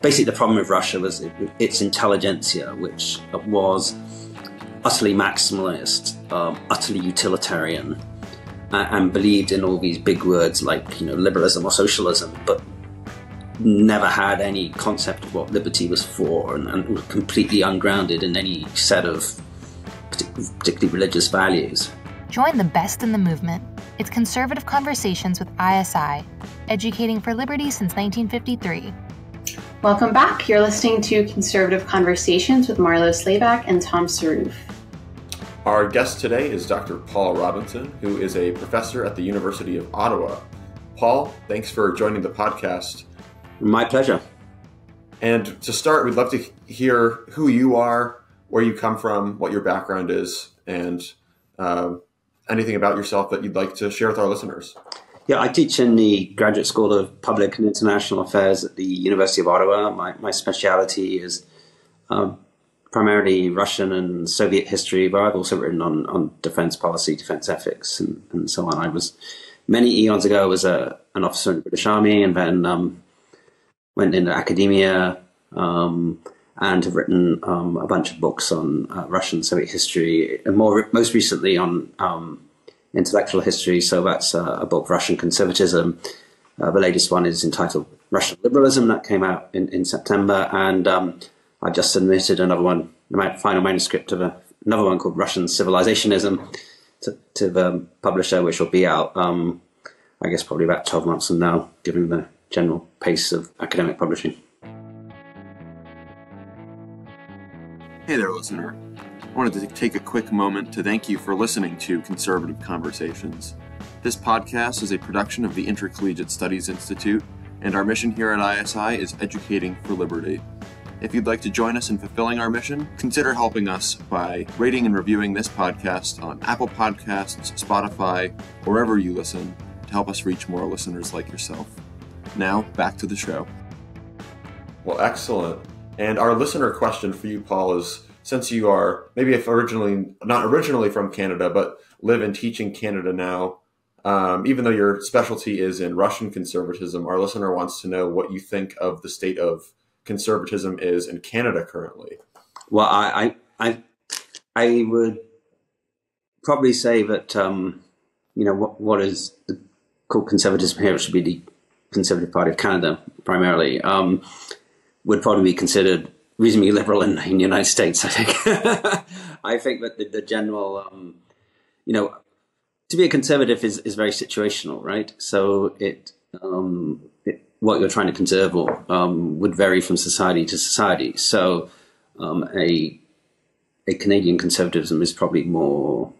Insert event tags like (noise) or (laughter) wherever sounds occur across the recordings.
Basically, the problem with Russia was its intelligentsia, which was utterly maximalist, um, utterly utilitarian, and believed in all these big words like you know liberalism or socialism, but never had any concept of what liberty was for, and, and was completely ungrounded in any set of particularly religious values. Join the best in the movement. It's conservative conversations with ISI, educating for liberty since 1953. Welcome back. You're listening to Conservative Conversations with Marlo Slayback and Tom Saruf. Our guest today is Dr. Paul Robinson, who is a professor at the University of Ottawa. Paul, thanks for joining the podcast. My pleasure. And to start, we'd love to hear who you are, where you come from, what your background is, and uh, anything about yourself that you'd like to share with our listeners. Yeah, I teach in the Graduate School of Public and International Affairs at the University of Ottawa. My, my speciality is um, primarily Russian and Soviet history, but I've also written on, on defense policy, defense ethics, and, and so on. I was many eons ago was a, an officer in the British Army and then um, went into academia um, and have written um, a bunch of books on uh, Russian Soviet history, and more most recently on um, intellectual history. So that's uh, a book, Russian Conservatism. Uh, the latest one is entitled Russian Liberalism, that came out in, in September, and um, I just submitted another one, the final manuscript of a, another one called Russian Civilizationism to, to the publisher, which will be out, um, I guess, probably about 12 months from now, given the general pace of academic publishing. Hey there, listener. I wanted to take a quick moment to thank you for listening to Conservative Conversations. This podcast is a production of the Intercollegiate Studies Institute, and our mission here at ISI is educating for liberty. If you'd like to join us in fulfilling our mission, consider helping us by rating and reviewing this podcast on Apple Podcasts, Spotify, wherever you listen, to help us reach more listeners like yourself. Now, back to the show. Well, excellent. And our listener question for you, Paul, is since you are maybe if originally not originally from Canada, but live and teach in Canada now, um, even though your specialty is in Russian conservatism, our listener wants to know what you think of the state of conservatism is in Canada currently. Well, I I I, I would probably say that um, you know what what is called conservatism here it should be the Conservative Party of Canada primarily um, would probably be considered reasonably liberal in, in the United States. I think. (laughs) I think that the, the general, um, you know, to be a conservative is, is very situational, right? So it, um, it what you're trying to conserve or, um, would vary from society to society. So um, a a Canadian conservatism is probably more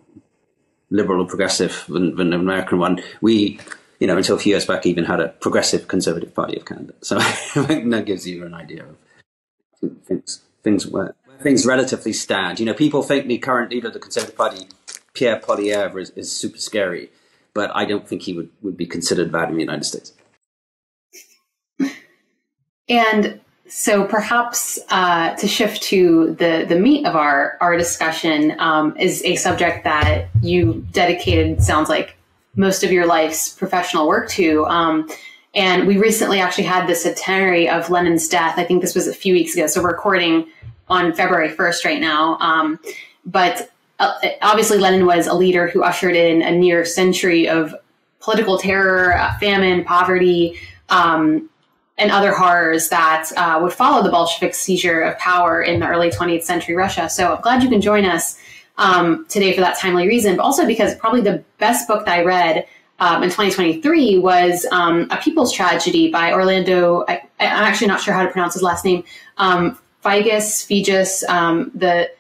liberal or progressive than, than an American one. We you know, until a few years back, even had a progressive Conservative Party of Canada. So (laughs) that gives you an idea of things, things where things relatively stand. You know, people think the current leader of the Conservative Party, Pierre Poilievre, is, is super scary, but I don't think he would, would be considered bad in the United States. And so perhaps uh, to shift to the, the meat of our, our discussion um, is a subject that you dedicated, sounds like, most of your life's professional work to. Um, and we recently actually had the centenary of Lenin's death. I think this was a few weeks ago. So we're recording on February 1st right now. Um, but uh, obviously, Lenin was a leader who ushered in a near century of political terror, uh, famine, poverty, um, and other horrors that uh, would follow the Bolshevik seizure of power in the early 20th century Russia. So I'm glad you can join us um, today for that timely reason, but also because probably the best book that I read um, in 2023 was um, A People's Tragedy by Orlando. I, am actually not sure how to pronounce his last name. Um, Figus, Figus, um, the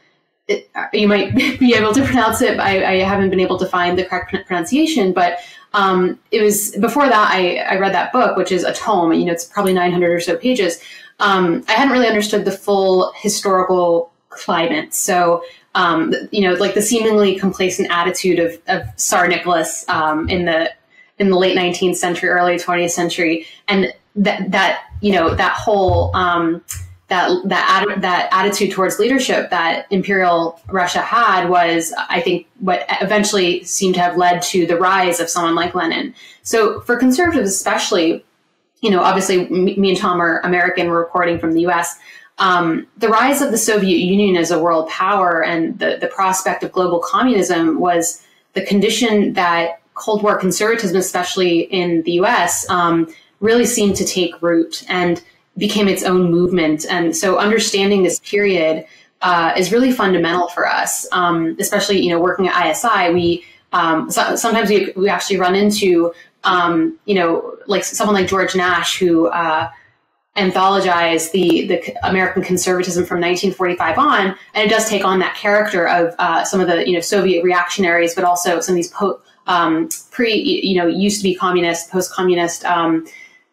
it, you might (laughs) be able to pronounce it. I, I, haven't been able to find the correct pronunciation, but um, it was before that I, I, read that book, which is a tome. You know, it's probably 900 or so pages. Um, I hadn't really understood the full historical climate, so um, you know, like the seemingly complacent attitude of, of Tsar Nicholas um, in the in the late 19th century, early 20th century, and that that you know that whole um, that that that attitude towards leadership that imperial Russia had was, I think, what eventually seemed to have led to the rise of someone like Lenin. So for conservatives, especially, you know, obviously me and Tom are American, we're reporting from the US. Um, the rise of the Soviet Union as a world power and the, the prospect of global communism was the condition that Cold War conservatism, especially in the US, um, really seemed to take root and became its own movement. And so understanding this period uh, is really fundamental for us, um, especially, you know, working at ISI, we um, so, sometimes we, we actually run into, um, you know, like someone like George Nash who uh, anthologized the the American conservatism from 1945 on, and it does take on that character of uh, some of the you know Soviet reactionaries, but also some of these um, pre you know used to be communist, post communist um,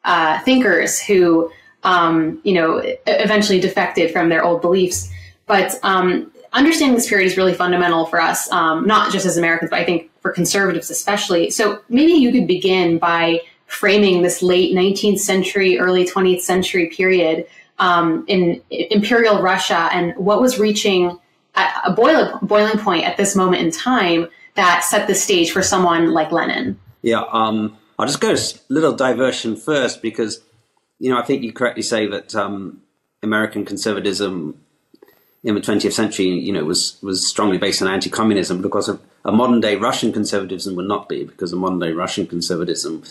uh, thinkers who um, you know eventually defected from their old beliefs. But um, understanding this period is really fundamental for us, um, not just as Americans, but I think for conservatives especially. So maybe you could begin by framing this late 19th century, early 20th century period um, in imperial Russia and what was reaching a boiling, boiling point at this moment in time that set the stage for someone like Lenin. Yeah, um, I'll just go a little diversion first because, you know, I think you correctly say that um, American conservatism in the 20th century, you know, was was strongly based on anti-communism. Because a, a modern day Russian conservatism would not be, because a modern day Russian conservatism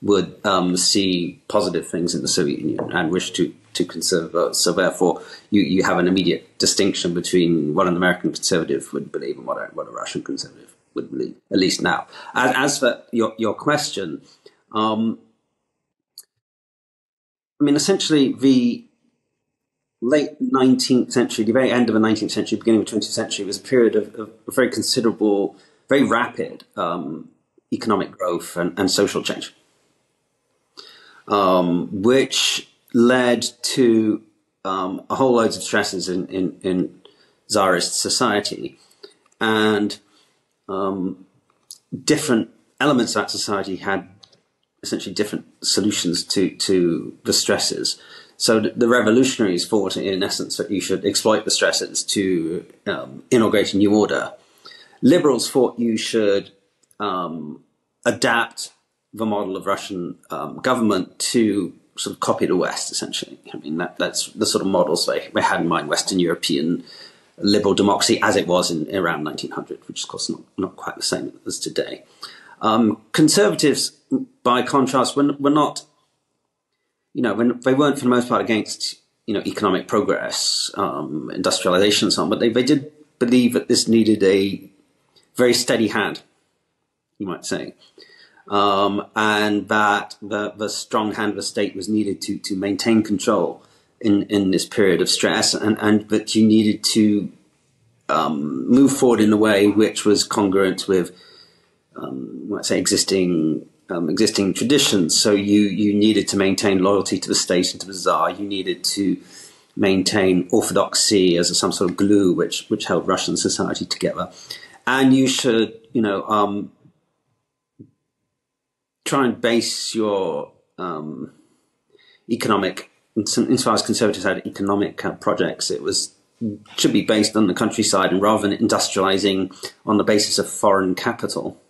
would um, see positive things in the Soviet Union and wish to to conserve votes. So therefore, you, you have an immediate distinction between what an American conservative would believe and what a, what a Russian conservative would believe, at least now. As, as for your your question, um, I mean, essentially the late 19th century, the very end of the 19th century, beginning of the 20th century, was a period of, of very considerable, very rapid um, economic growth and, and social change, um, which led to um, a whole loads of stresses in, in, in Tsarist society. And um, different elements of that society had essentially different solutions to, to the stresses. So the revolutionaries thought, in essence, that you should exploit the stresses to um, inaugurate a new order. Liberals thought you should um, adapt the model of Russian um, government to sort of copy the West, essentially. I mean, that, that's the sort of models they, they had in mind, Western European liberal democracy as it was in around 1900, which is, of course, not, not quite the same as today. Um, conservatives, by contrast, were, were not you know, when they weren't for the most part against, you know, economic progress, um, industrialization and so on, but they, they did believe that this needed a very steady hand, you might say. Um, and that the, the strong hand of the state was needed to, to maintain control in, in this period of stress and, and that you needed to um, move forward in a way which was congruent with, um, let's say, existing um, existing traditions. So you you needed to maintain loyalty to the state and to the czar. You needed to maintain orthodoxy as a, some sort of glue which which held Russian society together. And you should you know um, try and base your um, economic insofar as conservatives had economic uh, projects, it was should be based on the countryside and rather than industrializing on the basis of foreign capital.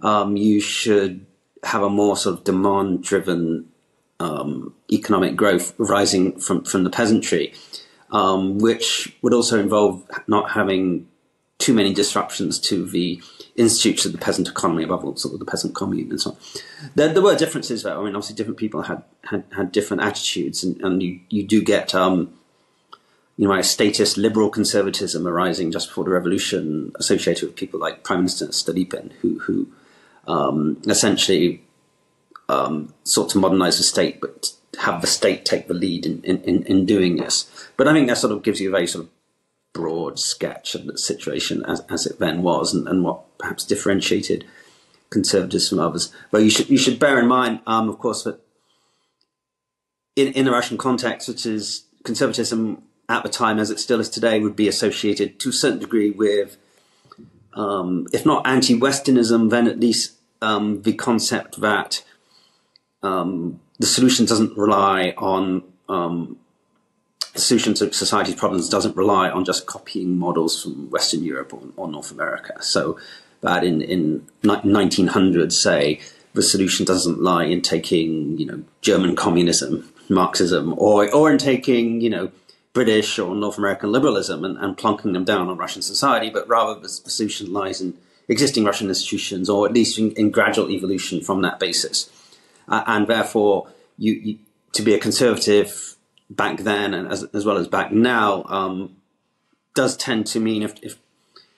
Um, you should have a more sort of demand driven um, economic growth rising from, from the peasantry, um, which would also involve not having too many disruptions to the institutes of the peasant economy, above all, sort of the peasant commune and so on. There, there were differences, though. I mean, obviously, different people had had, had different attitudes, and, and you, you do get um, you know, a statist liberal conservatism arising just before the revolution, associated with people like Prime Minister Stolypin, who who um, essentially um, sought to modernize the state, but have the state take the lead in, in, in doing this. But I think that sort of gives you a very sort of broad sketch of the situation as, as it then was and, and what perhaps differentiated conservatives from others. But you should, you should bear in mind, um, of course, that in, in the Russian context, which is conservatism at the time, as it still is today, would be associated to a certain degree with um, if not anti-Westernism, then at least um, the concept that um, the solution doesn't rely on um, the solution to society's problems doesn't rely on just copying models from Western Europe or, or North America. So that in in 1900, say, the solution doesn't lie in taking, you know, German communism, Marxism, or or in taking, you know, British or North American liberalism and, and plonking them down on Russian society, but rather the, the solution lies in existing Russian institutions, or at least in, in gradual evolution from that basis. Uh, and therefore, you, you, to be a conservative back then and as, as well as back now um, does tend to mean, if, if,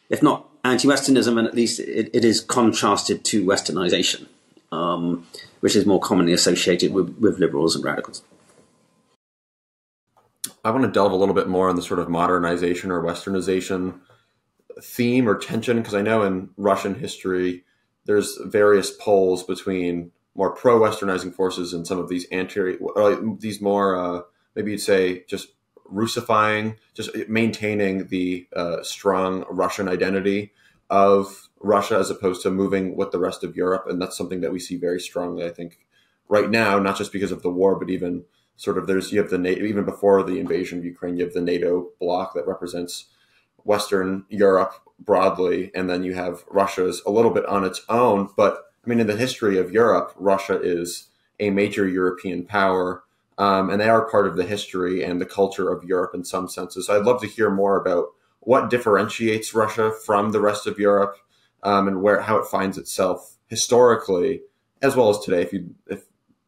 if not anti-Westernism, and at least it, it is contrasted to Westernization, um, which is more commonly associated with, with liberals and radicals. I want to delve a little bit more on the sort of modernization or westernization theme or tension because I know in Russian history there's various poles between more pro-westernizing forces and some of these anti these more uh, maybe you'd say just Russifying, just maintaining the uh, strong Russian identity of Russia as opposed to moving with the rest of Europe, and that's something that we see very strongly. I think right now, not just because of the war, but even sort of there's you have the NATO even before the invasion of Ukraine, you have the NATO bloc that represents Western Europe broadly, and then you have Russia's a little bit on its own. But I mean, in the history of Europe, Russia is a major European power, um, and they are part of the history and the culture of Europe in some senses. So I'd love to hear more about what differentiates Russia from the rest of Europe, um, and where how it finds itself historically as well as today. If you if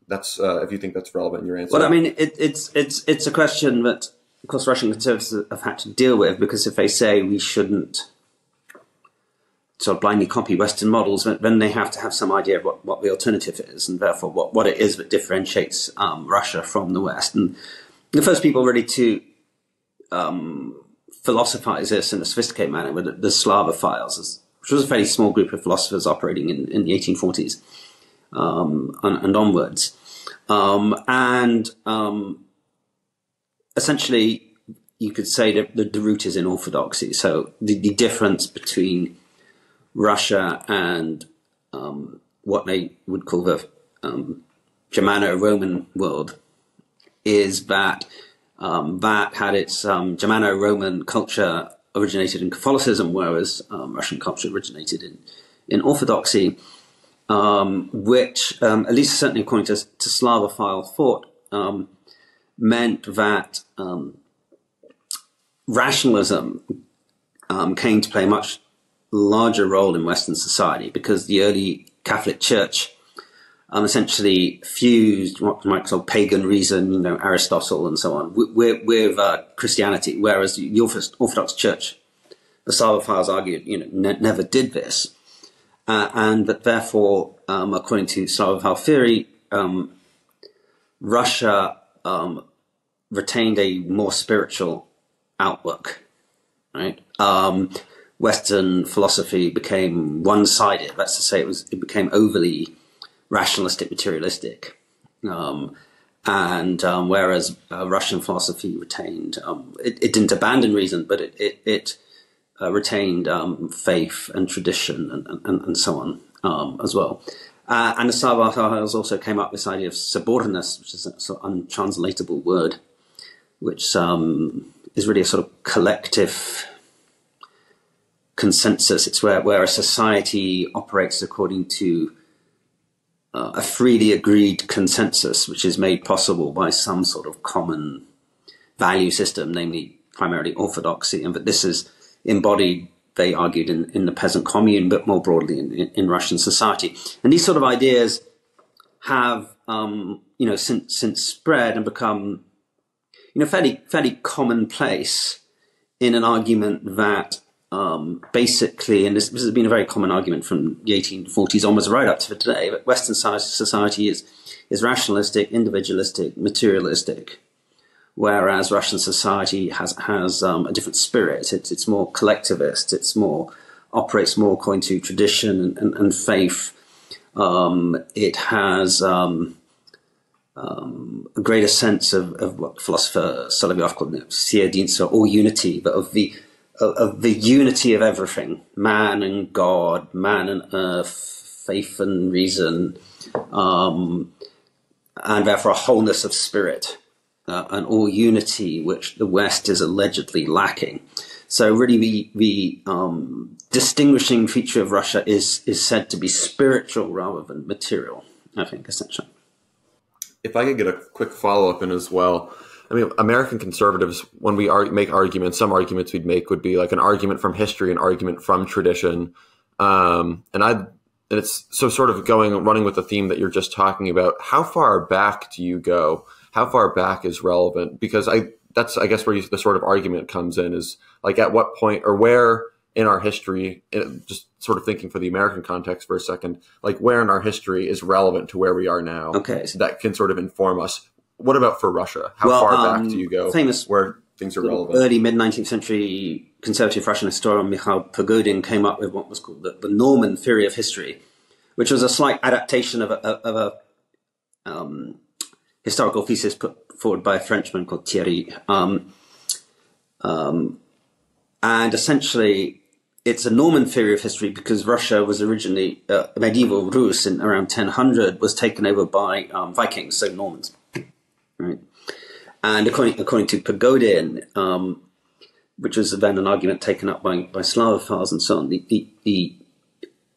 that's uh, if you think that's relevant in your answer. Well, I mean, it, it's it's it's a question that, of course, Russian conservatives have had to deal with because if they say we shouldn't sort of blindly copy Western models, then they have to have some idea of what, what the alternative is, and therefore what, what it is that differentiates um, Russia from the West. And the first people really to um, philosophize this in a sophisticated manner were the, the Slavophiles, which was a fairly small group of philosophers operating in, in the 1840s um, and, and, onwards. Um, and um, essentially, you could say that the, the, root is in orthodoxy. So the, the difference between Russia and um, what they would call the um, Germano-Roman world is that um, that had its um, Germano-Roman culture originated in Catholicism, whereas um, Russian culture originated in in Orthodoxy, um, which, at least certainly according to, to Slavophile thought, meant that rationalism came to play much larger role in Western society because the early Catholic Church um, essentially fused what might call pagan reason, you know, Aristotle and so on, with, with uh, Christianity, whereas the Orthodox Church, the Slavophiles argued, you know, ne- never did this. Uh, and that therefore, um, according to Slavophile theory, um, Russia um, retained a more spiritual outlook, right? Western philosophy became one-sided. That's to say, it was it became overly rationalistic, materialistic, um, and um, whereas uh, Russian philosophy retained um, it, it, didn't abandon reason, but it it, it uh, retained um, faith and tradition and and, and so on um, as well. Uh, and the Slavophiles also came up with this idea of sobornost, which is a sort of untranslatable word, which um, is really a sort of collective consensus. It's where, where a society operates according to uh, a freely agreed consensus, which is made possible by some sort of common value system, namely primarily orthodoxy, and that this is embodied, they argued, in, in the peasant commune, but more broadly in, in, in Russian society. And these sort of ideas have, um, you know, since, since spread and become, you know, fairly, fairly commonplace in an argument that um, basically, and this, this, has been a very common argument from the 1840s onwards right up to today, that Western society is, is rationalistic, individualistic, materialistic, whereas Russian society has, has um, a different spirit. It's, it's more collectivist, it's more, operates more according to tradition and, and, and faith. Um, it has um, um, a greater sense of, of what philosopher Solovyov called you or unity, but of the of, of the unity of everything man and God, man and earth, faith and reason, um, and therefore a wholeness of spirit, uh, and all unity which the West is allegedly lacking. So really, the the um, distinguishing feature of Russia is is said to be spiritual rather than material. I think essentially. If I could get a quick follow up in as well. I mean, American conservatives, when we make arguments, some arguments we'd make would be like an argument from history, an argument from tradition, um, and I, and it's so sort of going running with the theme that you're just talking about. How far back do you go? How far back is relevant? Because I that's I guess where you, the sort of argument comes in is like at what point or where in our history, just sort of thinking for the American context for a second, like where in our history is relevant to where we are now? Okay, so that can sort of inform us. What about for Russia? How well, far um, back do you go? Famous where things are relevant. Early mid nineteenth century conservative Russian historian Mikhail Pogodin came up with what was called the, the Norman theory of history, which was a slight adaptation of a, of a um, historical thesis put forward by a Frenchman called Thierry. Um, um, and essentially, it's a Norman theory of history because Russia was originally uh, medieval Rus in around 1000 was taken over by um, Vikings, so Normans, right? And according according to Pogodin, um, which was then an argument taken up by by Slavophiles and so on, the, the, the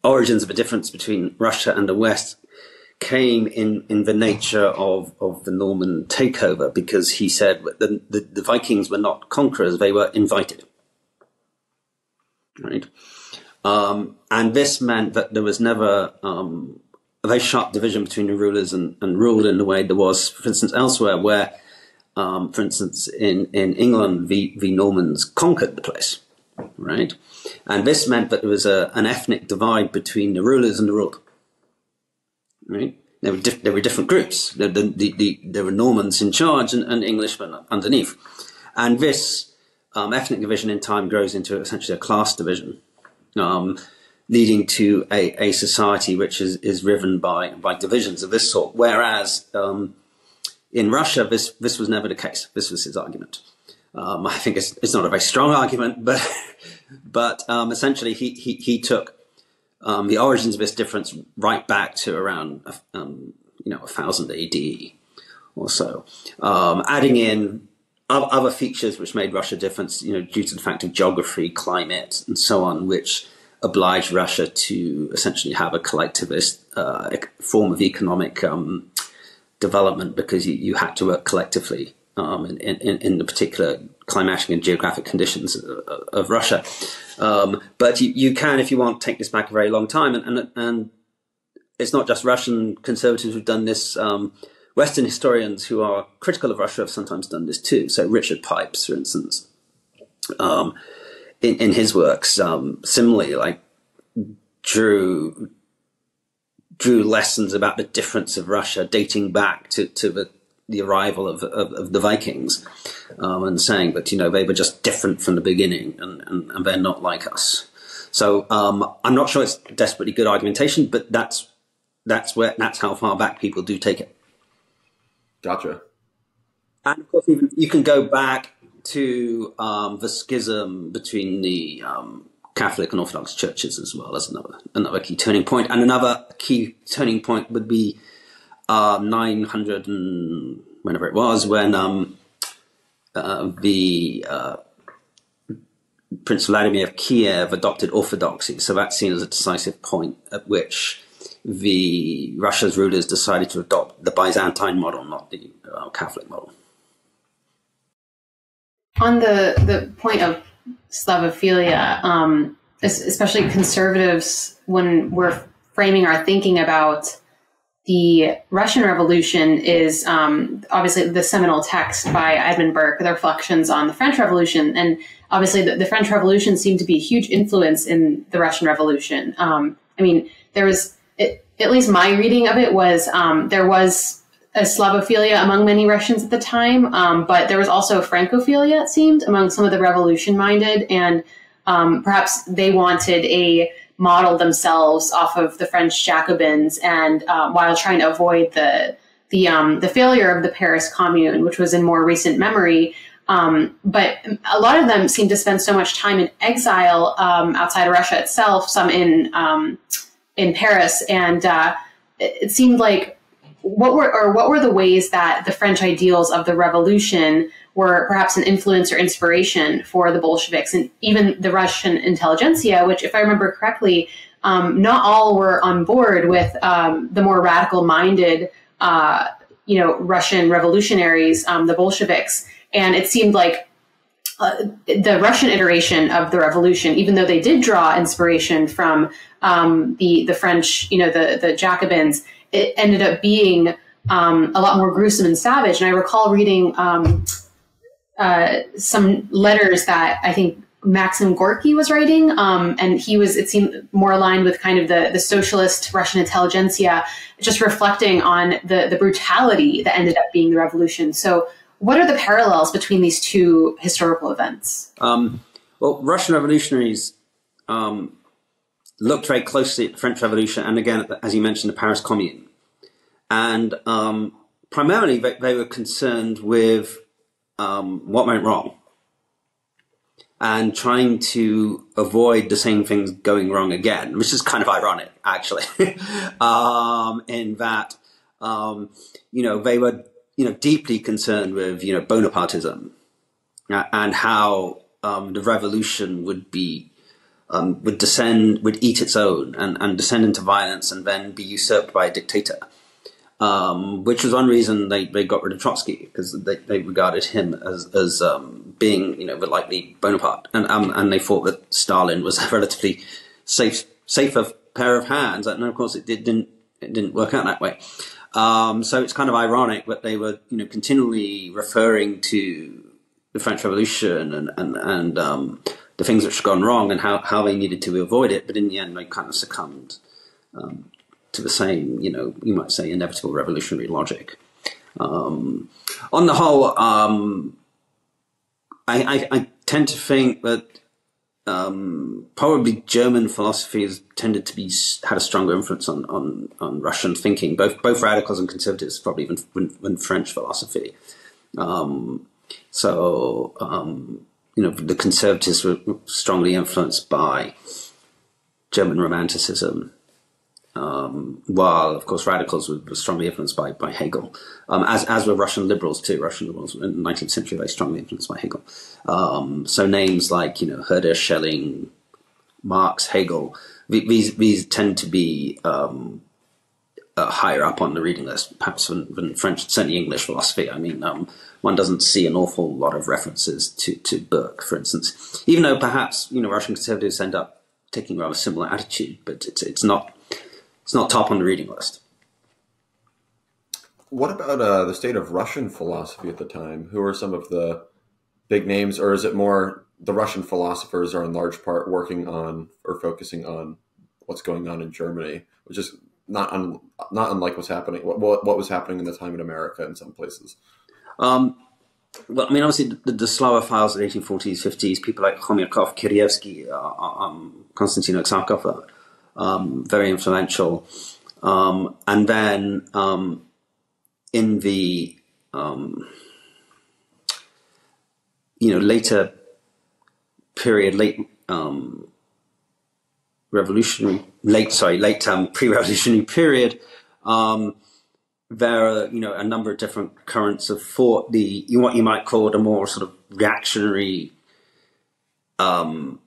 origins of a difference between Russia and the West came in, in the nature of, of the Norman takeover because he said the, the, the Vikings were not conquerors, they were invited. Right? Um, and this meant that there was never um, very sharp division between the rulers and, and ruled in the way there was, for instance, elsewhere, where, um, for instance, in, in England, the, the Normans conquered the place, right? And this meant that there was a, an ethnic divide between the rulers and the ruled right? There were, there were different groups. The, the, the, there were Normans in charge and, and Englishmen underneath. And this um, ethnic division in time grows into essentially a class division, um, leading to a, a society which is, is driven by, by divisions of this sort. Whereas um, in Russia, this, this was never the case. This was his argument. Um, I think it's, it's not a very strong argument, (laughs) but, but um, essentially he, he, he took um, the origins of this difference right back to around um, you know a thousand AD or so, um, adding in other features which made Russia different, you know, due to the fact of geography, climate, and so on, which obliged Russia to essentially have a collectivist uh, form of economic um, development because you, you had to work collectively um, in, in, in, the particular climatic and geographic conditions of, of Russia. Um, but you, you, can, if you want, take this back a very long time. And, and, and it's not just Russian conservatives who've done this. Um, Western historians who are critical of Russia have sometimes done this too. So Richard Pipes, for instance, um, in, in, his works, um, similarly, like drew drew lessons about the difference of Russia dating back to, to the the arrival of, of, of the Vikings um, and saying that, you know, they were just different from the beginning and, and, and they're not like us. So um, I'm not sure it's desperately good argumentation, but that's that's where that's how far back people do take it. Gotcha. And of course, even you can go back to um, the schism between the um, Catholic and Orthodox churches as well as another another key turning point. And another key turning point would be uh, 900 and whenever it was, when um, uh, the uh, Prince Vladimir of Kiev adopted orthodoxy. So that's seen as a decisive point at which the Russia's rulers decided to adopt the Byzantine model, not the uh, Catholic model. On the, the point of Slavophilia, um, especially conservatives, when we're framing our thinking about the Russian Revolution is um, obviously the seminal text by Edmund Burke, the reflections on the French Revolution. And obviously, the, the French Revolution seemed to be a huge influence in the Russian Revolution. Um, I mean, there was, it, at least my reading of it was, um, there was a Slavophilia among many Russians at the time, um, but there was also Francophilia, it seemed, among some of the revolution minded. And um, perhaps they wanted a model themselves off of the French Jacobins, and um, while trying to avoid the the um, the failure of the Paris Commune, which was in more recent memory. Um, but a lot of them seem to spend so much time in exile um, outside of Russia itself, some in um, in Paris, and uh, it seemed like what were or what were the ways that the French ideals of the revolution were perhaps an influence or inspiration for the Bolsheviks and even the Russian intelligentsia, which, if I remember correctly, um, not all were on board with um, the more radical-minded, uh, you know, Russian revolutionaries, um, the Bolsheviks, and it seemed like uh, the Russian iteration of the revolution, even though they did draw inspiration from um, the the French, you know, the the Jacobins, it ended up being um, a lot more gruesome and savage. And I recall reading um, uh, some letters that I think Maxim Gorky was writing, um, and he was, it seemed, more aligned with kind of the, the socialist Russian intelligentsia, just reflecting on the, the brutality that ended up being the revolution. So, what are the parallels between these two historical events? Um, well, Russian revolutionaries um, looked very closely at the French Revolution and again, as you mentioned, the Paris Commune. And um, primarily, they, they, were concerned with um, what went wrong and trying to avoid the same things going wrong again, which is kind of ironic, actually, (laughs) um, in that, um, you know, they were, you know, deeply concerned with, you know, Bonapartism uh, and how um, the revolution would be um, would descend, would eat its own and, and descend into violence and then be usurped by a dictator. Um, which was one reason they, they got rid of Trotsky because they, they regarded him as, as um, being, you know, likely Bonaparte. And, um, and they thought that Stalin was (laughs) a relatively safe, safer pair of hands. And of course, it, did, didn't, it didn't work out that way. Um, so it's kind of ironic that they were, you know, continually referring to the French Revolution and, and, and um, the things which had gone wrong and how, how they needed to avoid it. But in the end, they kind of succumbed um, to the same, you know, you might say, inevitable revolutionary logic. Um, on the whole, um, I, I, I, tend to think that um, probably German philosophy has tended to be had a stronger influence on, on, on Russian thinking, both both radicals and conservatives, probably even than French philosophy. Um, so um, you know, the conservatives were strongly influenced by German Romanticism, um, while of course radicals were, strongly influenced by, by Hegel, um, as as were Russian liberals too. Russian liberals in the 19th century very strongly influenced by Hegel. Um, so names like you know Herder, Schelling, Marx, Hegel, these these tend to be um, uh, higher up on the reading list, perhaps than, French, certainly English philosophy. I mean, um, one doesn't see an awful lot of references to, to Burke, for instance, even though perhaps, you know, Russian conservatives end up taking rather similar attitude, but it's, it's not, it's not top on the reading list. What about uh, the state of Russian philosophy at the time? Who are some of the big names, or is it more the Russian philosophers are in large part working on or focusing on what's going on in Germany, which is not un, not unlike what's happening what, what, was happening in the time in America in some places. Um, well, I mean, obviously, the, the Slavophiles of the 1840s, 50s, people like Khomyakov, Kireevsky, uh, um, Konstantin Aksakov are um, very influential. Um, and then um, in the um, you know later period, late um, revolutionary, late sorry, late um, (laughs) pre-revolutionary period, um, there are you know a number of different currents of thought. The what you might call the more sort of reactionary um,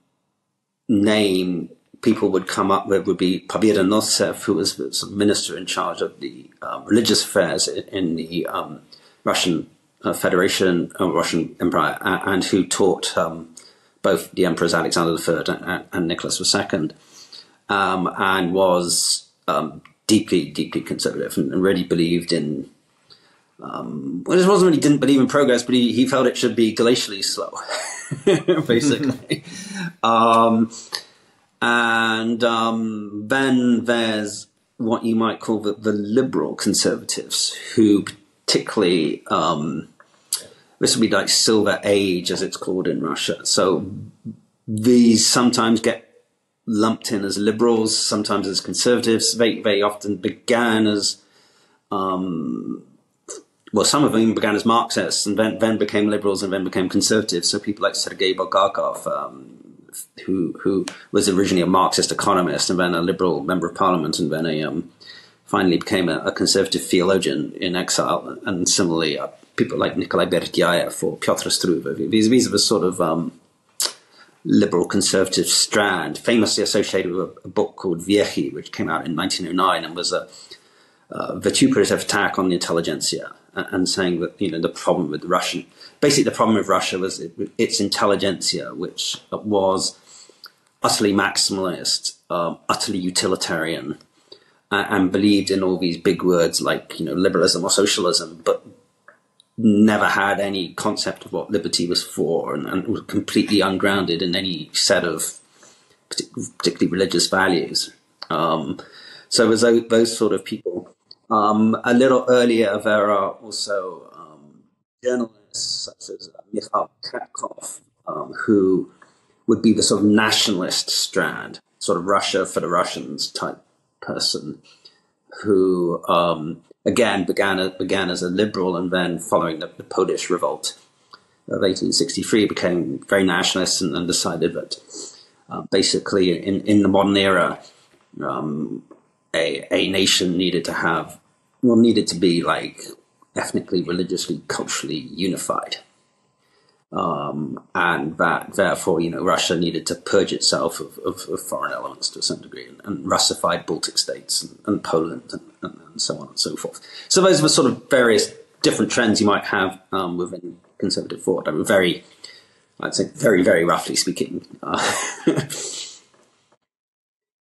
name people would come up with would be Pobedonostsev, who was the minister in charge of the uh, religious affairs in, in the um, Russian uh, Federation, uh, Russian Empire, and who taught um, both the emperors Alexander III and, and Nicholas II um, and was um, deeply, deeply conservative and, and really believed in. Um, well, it wasn't really didn't believe in progress, but he, he felt it should be glacially slow, (laughs) basically. (laughs) um, and um, then there's what you might call the, the liberal conservatives, who particularly um, this would be like silver age, as it's called in Russia. So these sometimes get lumped in as liberals, sometimes as conservatives. They they often began as um, well, some of them began as Marxists and then, then became liberals and then became conservatives. So people like Sergei Bulgakov, um, who who was originally a Marxist economist and then a liberal member of parliament and then a um, finally became a, a conservative theologian in exile, and similarly, uh, people like Nikolai Berdyaev or Pyotr Struve. These, these are the sort of um, liberal conservative strand, famously associated with a, a, book called Vekhi, which came out in 1909 and was a, a vituperative attack on the intelligentsia and, saying that you know the problem with Russian, basically the problem with Russia was it, its intelligentsia, which was utterly maximalist, um, utterly utilitarian, uh, and believed in all these big words like you know liberalism or socialism, but never had any concept of what liberty was for and, and was completely ungrounded in any set of particularly religious values. Um, so it was those, those, sort of people. Um, a little earlier, there are also um, journalists such as Mikhail Katkov, um, who would be the sort of nationalist strand, sort of Russia for the Russians type person, who um, again began began as a liberal, and then following the, the Polish revolt of 1863, became very nationalist and, and decided that uh, basically in, in the modern era, um, a a nation needed to have well needed to be like ethnically, religiously, culturally unified. Um, and that therefore, you know, Russia needed to purge itself of, of, of foreign elements to certain degree, and, and Russified Baltic states and, and Poland and, and, so on and so forth. So those are the sort of various different trends you might have um, within conservative thought. I mean, very, I'd say, very, very roughly speaking. Uh, (laughs)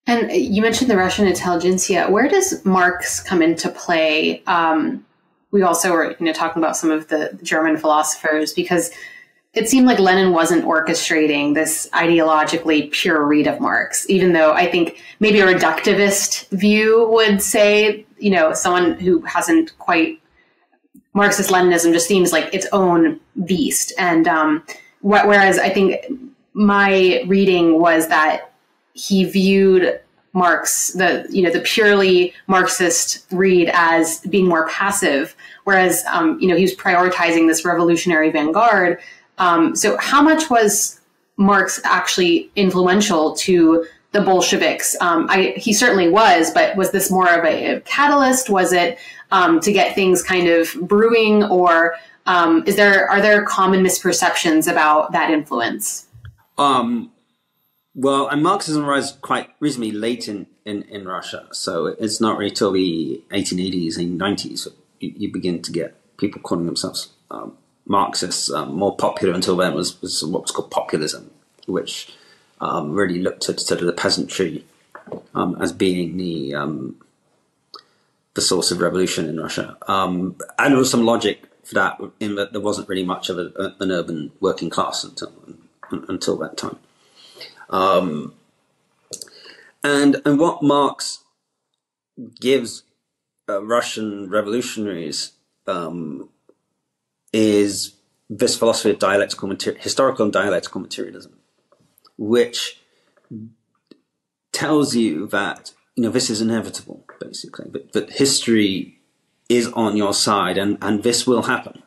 and you mentioned the Russian intelligentsia. Where does Marx come into play? Um, we also were, you know, talking about some of the German philosophers because it seemed like Lenin wasn't orchestrating this ideologically pure read of Marx, even though I think maybe a reductivist view would say, you know, someone who hasn't quite Marxist Leninism just seems like its own beast. And um, wh- whereas I think my reading was that he viewed Marx, the you know the purely Marxist read as being more passive, whereas um, you know he was prioritizing this revolutionary vanguard um, so, how much was Marx actually influential to the Bolsheviks? Um, I, he certainly was, but was this more of a, a catalyst? Was it um, to get things kind of brewing, or um, is there are there common misperceptions about that influence? Um, well, and Marxism arose quite reasonably late in, in, in Russia, so it's not really till the 1880s and 90s you, you begin to get people calling themselves um, Marxists, um, more popular until then was, was what was called populism, which um, really looked at sort of the peasantry um, as being the um, the source of revolution in Russia. Um, and there was some logic for that, in that there wasn't really much of a, an urban working class until until that time. Um, and and what Marx gives uh, Russian revolutionaries um, is this philosophy of dialectical historical and dialectical materialism, which tells you that you know this is inevitable, basically, but that history is on your side, and and this will happen.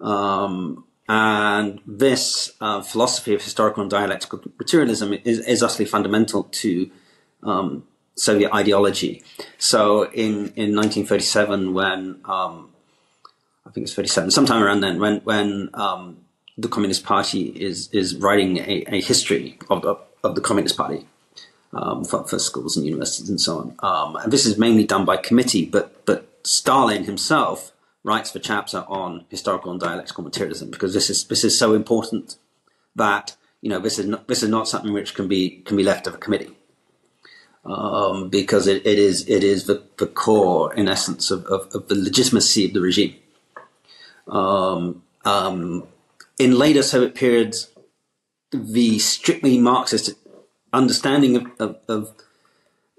Um, and this uh, philosophy of historical and dialectical materialism is, is utterly fundamental to um, Soviet ideology. So in, in 1937, when um, I think it's 37, sometime around then, when when um, the Communist Party is is writing a, a history of, of, of, the Communist Party um, for, for, schools and universities and so on. Um, and this is mainly done by committee, but but Stalin himself writes the chapter on historical and dialectical materialism because this is this is so important that you know this is not this is not something which can be can be left of a committee. Um, because it, it is it is the, the core, in essence, of, of, of the legitimacy of the regime. Um, um, in later Soviet periods, the strictly Marxist understanding of, of, of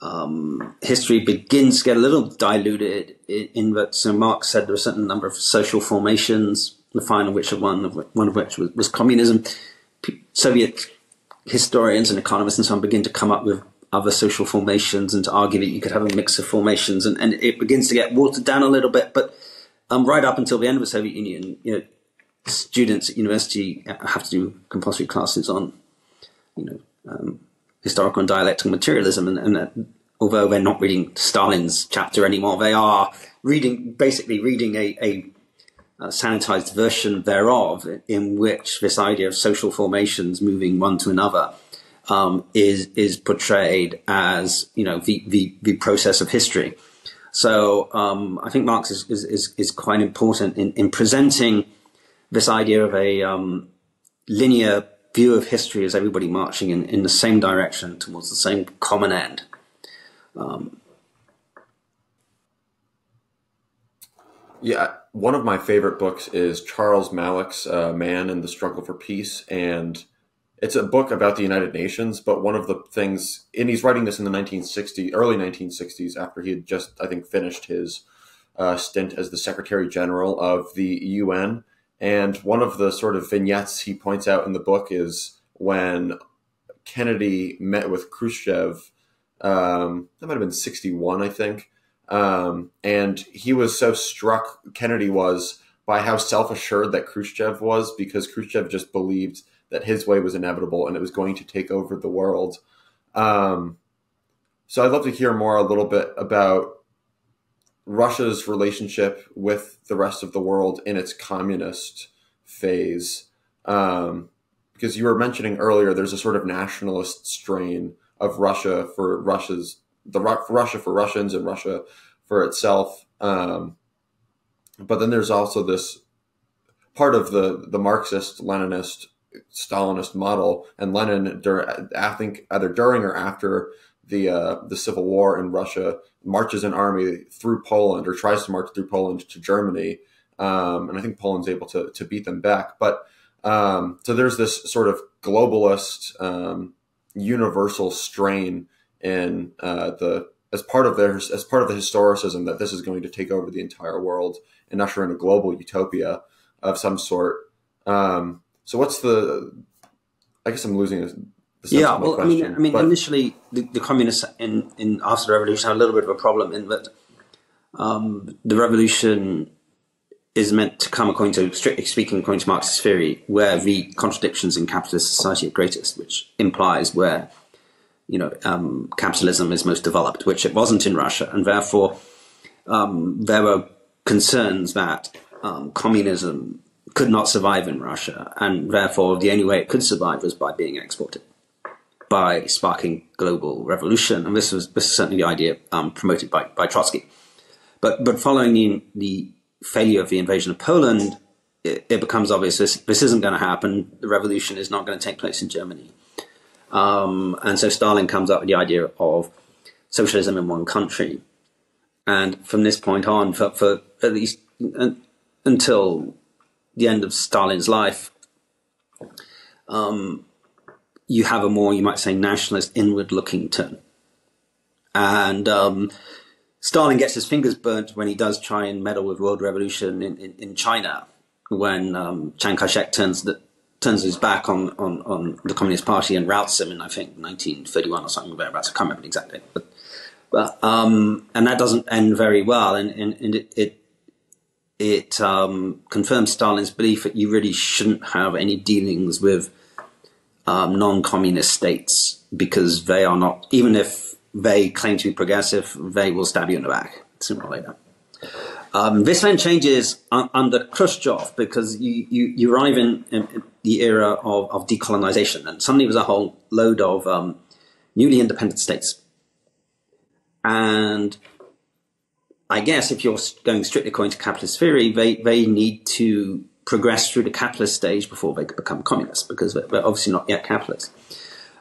um, history begins to get a little diluted in, in, that so Marx said there were a certain number of social formations, the final which one of one of which was, was communism. Soviet historians and economists and so on begin to come up with other social formations and to argue that you could have a mix of formations and, and it begins to get watered down a little bit, but um, right up until the end of the Soviet Union, you know, students at university have to do compulsory classes on, you know, um, historical and dialectical materialism, and, and that although they're not reading Stalin's chapter anymore, they are reading basically reading a, a, a sanitized version thereof, in which this idea of social formations moving one to another um, is is portrayed as you know the the, the process of history. So um, I think Marx is, is, is, quite important in, in presenting this idea of a um, linear view of history as everybody marching in, in the same direction towards the same common end. Um, yeah, one of my favorite books is Charles Malik's uh, Man and the Struggle for Peace. And it's a book about the United Nations, but one of the things, and he's writing this in the 1960s, early 1960s, after he had just, I think, finished his uh, stint as the Secretary General of the UN. And one of the sort of vignettes he points out in the book is when Kennedy met with Khrushchev. Um, that might have been 61, I think. Um, and he was so struck, Kennedy was, by how self assured that Khrushchev was because Khrushchev just believed that his way was inevitable and it was going to take over the world. Um, so I'd love to hear more a little bit about Russia's relationship with the rest of the world in its communist phase. Um, because you were mentioning earlier, there's a sort of nationalist strain of Russia for Russia's the for Russia for Russians and Russia for itself. Um, but then there's also this part of the the Marxist Leninist Stalinist model, and Lenin, I think either during or after the uh, the civil war in Russia, marches an army through Poland or tries to march through Poland to Germany, um, and I think Poland's able to to beat them back. But um, so there's this sort of globalist, um, universal strain in uh, the as part of their as part of the historicism that this is going to take over the entire world and usher in a global utopia of some sort. Um, so what's the? I guess I'm losing. Yeah, well, question, I mean, I mean, but, initially the, the, communists in, in after the revolution had a little bit of a problem in that um, the revolution is meant to come according to, strictly speaking, according to Marxist theory, where the contradictions in capitalist society are greatest, which implies where you know um, capitalism is most developed, which it wasn't in Russia, and therefore um, there were concerns that um, communism could not survive in Russia, and therefore the only way it could survive was by being exported, by sparking global revolution. And this was this is certainly the idea um, promoted by, by Trotsky. But but following the, the failure of the invasion of Poland, it, it becomes obvious this, this isn't going to happen. The revolution is not going to take place in Germany. Um, and so Stalin comes up with the idea of socialism in one country. And from this point on, for, for at least until the end of Stalin's life, um, you have a more, you might say, nationalist, inward-looking turn. And um, Stalin gets his fingers burnt when he does try and meddle with world revolution in, in, in China, when um, Chiang Kai-shek turns the, turns his back on, on, on the Communist Party and routs him in, I think, 1931 or something thereabouts. I can't remember exactly. But, but um, and that doesn't end very well, and, and, and it, it it um, confirms Stalin's belief that you really shouldn't have any dealings with um, non-communist states because they are not, even if they claim to be progressive, they will stab you in the back sooner or later. Um, this then changes under Khrushchev because you, you, you arrive in, in, the era of, of decolonization, and suddenly there's a whole load of um, newly independent states. And I guess if you're going strictly according to capitalist theory, they, they need to progress through the capitalist stage before they could become communists because they're, obviously not yet capitalists.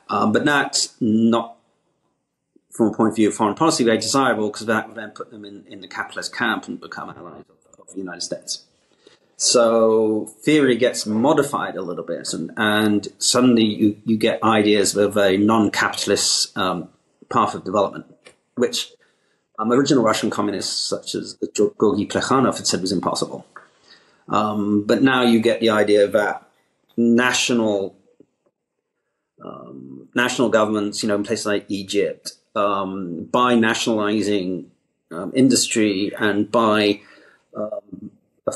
Um, but that's not, from a point of view of foreign policy, very desirable because that would then put them in, in the capitalist camp and become allies of, of the United States. So theory gets modified a little bit, and, and suddenly you, you get ideas of a non-capitalist um, path of development, which um, original Russian communists such as Georgy Plekhanov had said was impossible. Um, but now you get the idea that national um, national governments, you know, in places like Egypt, um, by nationalizing um, industry and by um,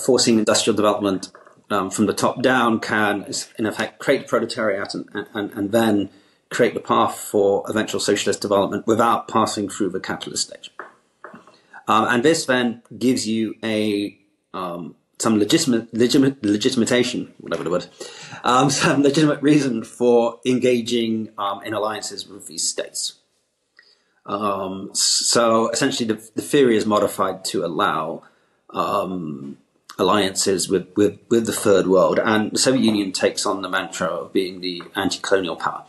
forcing industrial development from the top down, can in effect create proletariat and, and, and then create the path for eventual socialist development without passing through the capitalist stage. Um, and this then gives you a um, some legitimate, legitimate legitimation, whatever the word, um, (laughs) some legitimate reason for engaging um, in alliances with these states. Um, so essentially, the, the, theory is modified to allow um, alliances with, with, with the third world, and the Soviet Union takes on the mantra of being the anti-colonial power.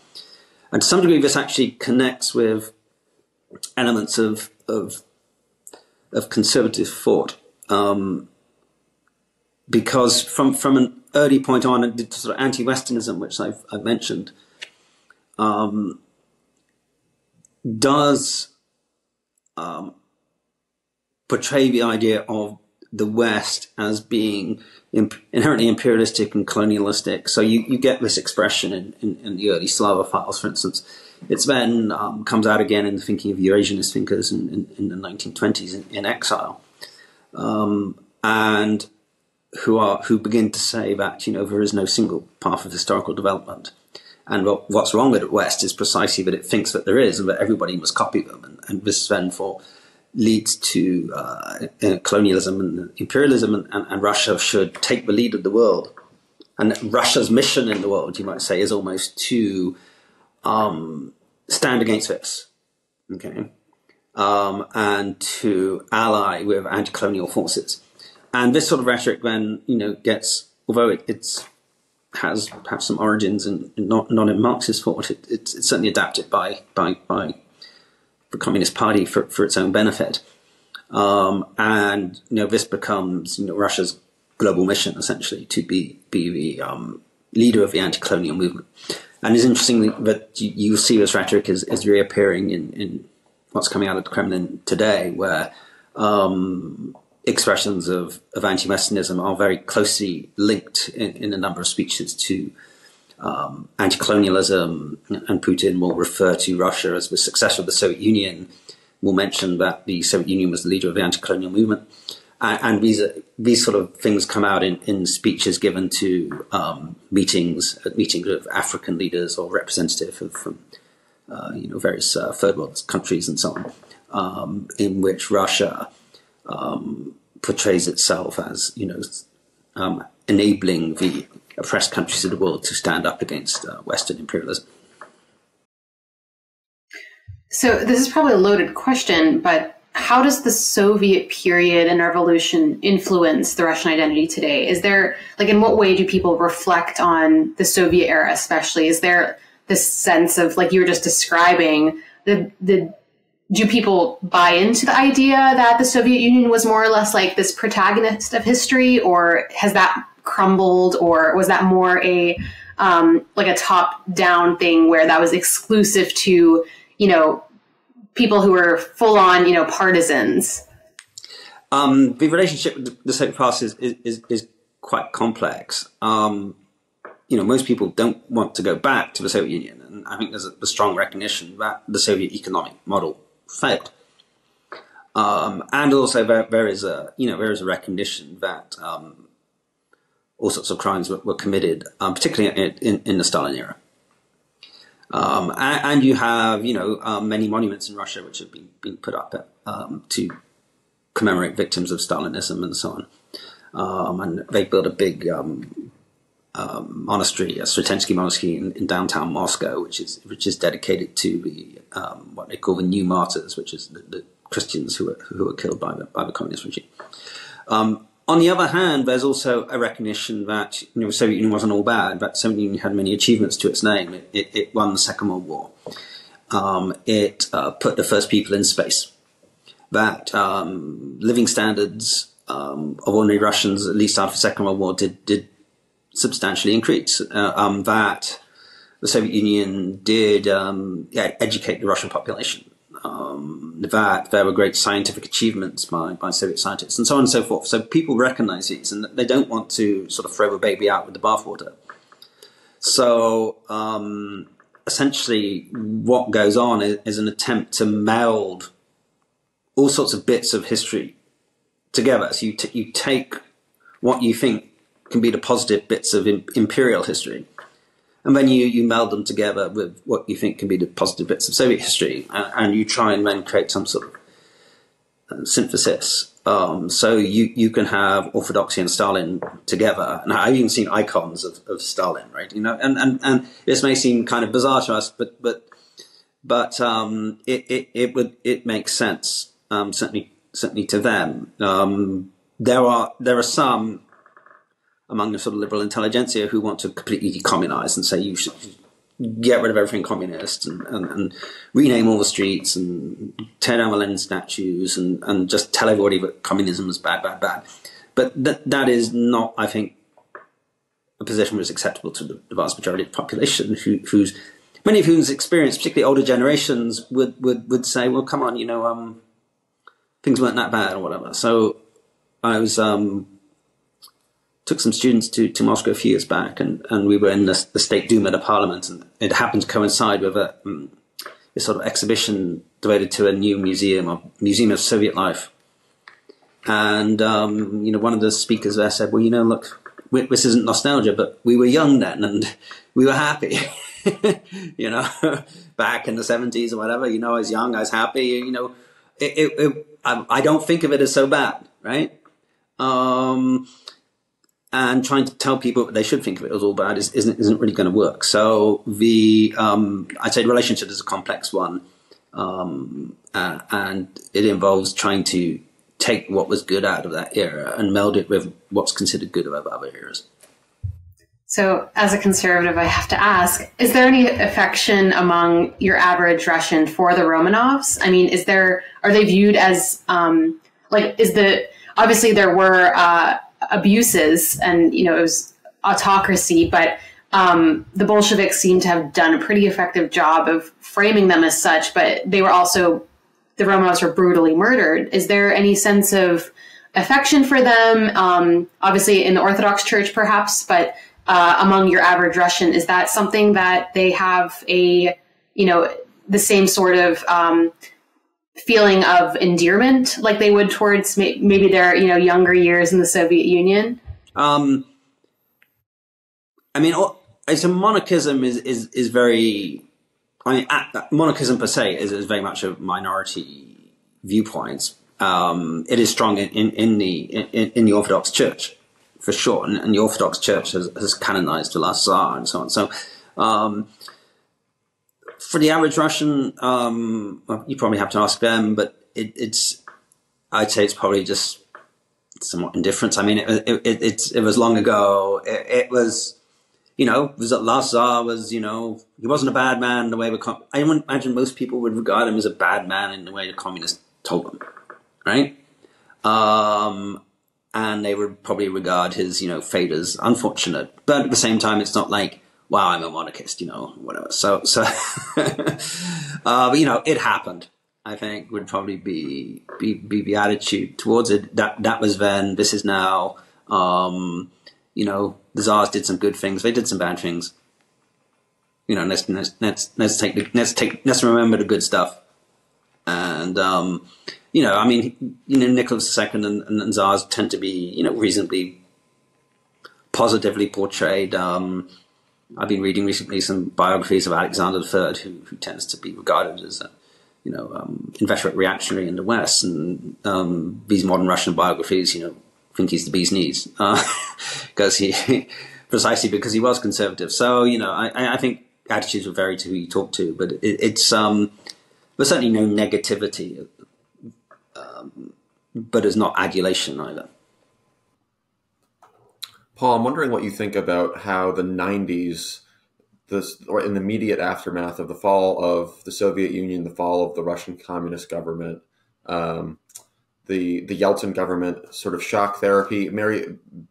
And to some degree, this actually connects with elements of of, of conservative thought, um, because from from an early point on, sort of anti-Westernism, which I've, I've mentioned, um, does um, portray the idea of the West as being imp- inherently imperialistic and colonialistic. So you, you get this expression in, in, in the early Slavophiles, for instance. It's then um, comes out again in the thinking of Eurasianist thinkers in, in, the 1920s in, in exile, um, and who are who begin to say that you know there is no single path of historical development, and what, what's wrong with the West is precisely that it thinks that there is, and that everybody must copy them, and, and this then for leads to uh, colonialism and imperialism, and, and, and, Russia should take the lead of the world. And Russia's mission in the world, you might say, is almost to um, stand against this, okay, um, and to ally with anti-colonial forces. And this sort of rhetoric then, you know, gets although it, it's has perhaps some origins in not not in Marxist thought, it, it's, it's certainly adapted by by by the Communist Party for, for its own benefit. Um, and you know this becomes you know Russia's global mission essentially to be be the um, leader of the anti-colonial movement. And it's interesting that you, you see this rhetoric is, is reappearing in, in what's coming out of the Kremlin today, where um, expressions of, of anti-Westernism are very closely linked in, in a number of speeches to um, anti-colonialism, and Putin will refer to Russia as the successor of the Soviet Union. Will mention that the Soviet Union was the leader of the anti-colonial movement, and, and these are, these sort of things come out in, in speeches given to um, meetings at meetings of African leaders or representative from uh, you know various uh, third world countries and so on, um, in which Russia um, portrays itself as you know um, enabling the oppressed countries of the world to stand up against uh, Western imperialism. So this is probably a loaded question, but how does the Soviet period and revolution influence the Russian identity today? Is there like in what way do people reflect on the Soviet era, especially? Is there this sense of like you were just describing the the do people buy into the idea that the Soviet Union was more or less like this protagonist of history, or has that crumbled, or was that more a um, like a top down thing where that was exclusive to you know people who were full on you know partisans? Um, the relationship with the Soviet past is is, is quite complex. Um, you know, most people don't want to go back to the Soviet Union, and I think there's a, a strong recognition that the Soviet economic model failed. Um, and also there, there is a you know there is a recognition that um, all sorts of crimes were, were committed, um, particularly in, in, in, the Stalin era. Um, and, and, you have you know um, many monuments in Russia which have been, been put up at, um, to commemorate victims of Stalinism and so on. and they built a big um, monastery, a Sretensky monastery in, in, downtown Moscow, which is which is dedicated to the um, what they call the new martyrs, which is the, the, Christians who were who were killed by the by the communist regime. Um, on the other hand, there's also a recognition that you know the Soviet Union wasn't all bad. That Soviet Union had many achievements to its name. It, it, it won the Second World War. Um, it uh, put the first people in space. That um, living standards um, of ordinary Russians, at least after the Second World War, did did substantially increase. Uh, um, that the Soviet Union did um, yeah, educate the Russian population. Um, that there were great scientific achievements by, by Soviet scientists, and so on and so forth. So people recognize these, and they don't want to sort of throw the baby out with the bathwater. So um, essentially, what goes on is, is an attempt to meld all sorts of bits of history together. So you, t- you take what you think can be the positive bits of imperial history and then you, you meld them together with what you think can be the positive bits of Soviet history, and, and you try and then create some sort of uh, synthesis. Um, so you, you can have orthodoxy and Stalin together, and I've even seen icons of, of Stalin, right? You know, and, and, and this may seem kind of bizarre to us, but but but um, it, it, it would it makes sense um, certainly certainly to them. Um, there are there are some among the sort of liberal intelligentsia who want to completely decommunize and say you should get rid of everything communist and, and, and rename all the streets and tear down the Lenin statues and, and just tell everybody that communism is bad, bad, bad. But that that is not, I think, a position which is acceptable to the vast majority of the population, who, who's many of whose experience, particularly older generations, would, would, would say, well, come on, you know, um, things weren't that bad or whatever. So I was um, took some students to, to Moscow a few years back, and, and we were in the, the State Duma, the parliament, and it happened to coincide with a, um, a sort of exhibition devoted to a new museum, a museum of Soviet life. And um, you know, one of the speakers there said, "Well, you know, look, we, this isn't nostalgia, but we were young then, and (laughs) we were happy." (laughs) you know, (laughs) back in the seventies or whatever. You know, I was young, I was happy. You know, it, it, it, I, I, don't think of it as so bad, right? Um, and trying to tell people they should think of it as all bad is, isn't isn't really going to work. So the um, I'd say relationship is a complex one, um, uh, and it involves trying to take what was good out of that era and meld it with what's considered good about other eras. So, as a conservative, I have to ask: Is there any affection among your average Russian for the Romanovs? I mean, is there are they viewed as um, like is the obviously there were. Uh, abuses and you know it was autocracy, but um, the Bolsheviks seem to have done a pretty effective job of framing them as such. But they were also the Romanovs were brutally murdered. Is there any sense of affection for them? Um, obviously, in the Orthodox Church, perhaps, but uh, among your average Russian, is that something that they have a you know the same sort of um, feeling of endearment like they would towards maybe their you know younger years in the Soviet Union? Um, I mean, a monarchism is is is very. I mean, monarchism per se is, is very much a minority viewpoint. Um, it is strong in, in, in the in, in, the Orthodox Church, for sure, and, and the Orthodox Church has, has canonized the last Tsar and so on. So, um, for the average Russian, um, well, you probably have to ask them, but it, it's, I'd say it's probably just somewhat indifference. I mean, it, it, it, it was long ago. It, it, was, you know, was that last Tsar was, you know, he wasn't a bad man in the way the I imagine most people would regard him as a bad man in the way the communists told them, right? Um, and they would probably regard his, you know, fate as unfortunate. But at the same time, it's not like, wow, I'm a monarchist, you know, whatever. So, so, (laughs) uh, but you know, it happened. I think would probably be, be, be the attitude towards it. That, that was then, this is now, um, you know, the czars did some good things. They did some bad things. You know, let's, let's, let's, let's take, the, let's take, let's remember the good stuff. And, um, you know, I mean, you know, Nicholas II and, and, and czars tend to be, you know, reasonably positively portrayed. Um, I've been reading recently some biographies of Alexander III, who, who tends to be regarded as a you know um, inveterate reactionary in the West, and um, these modern Russian biographies, you know, think he's the bee's knees because uh, (laughs) he (laughs) precisely because he was conservative. So you know, I, I think attitudes will vary to who you talk to, but it, it's um, there's certainly no negativity, um, but there's not adulation either. Paul, I'm wondering what you think about how the 90s, this, or in the immediate aftermath of the fall of the Soviet Union, the fall of the Russian Communist government, um, the the Yeltsin government sort of shock therapy,